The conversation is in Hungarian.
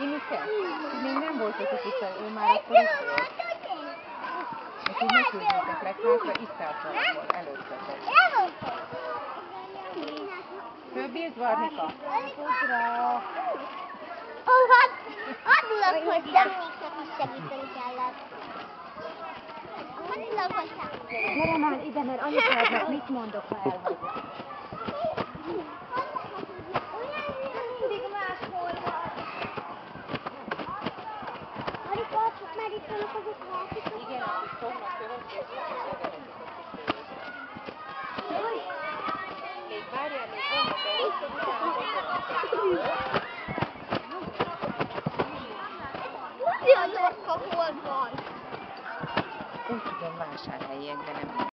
Inike? Még nem voltatok itt, ő már akkor itt volt. Úgyhogy ne küldjétek leghátra, itt állt valahol, előttetek. Fölbírt Varnika? Ó, hát, adulak hozzá, csak is segíteni kellett. Adulak hozzá. Gyere már ide, mert anyukádnak mit mondok, ha elhagyok. Már itt vannak azok a játékok. Igen, akik fognak következni, Még várjál, még vannak előtte, Tudja, a torka hol van. Úgy tudom, vásárhelyiek, de nem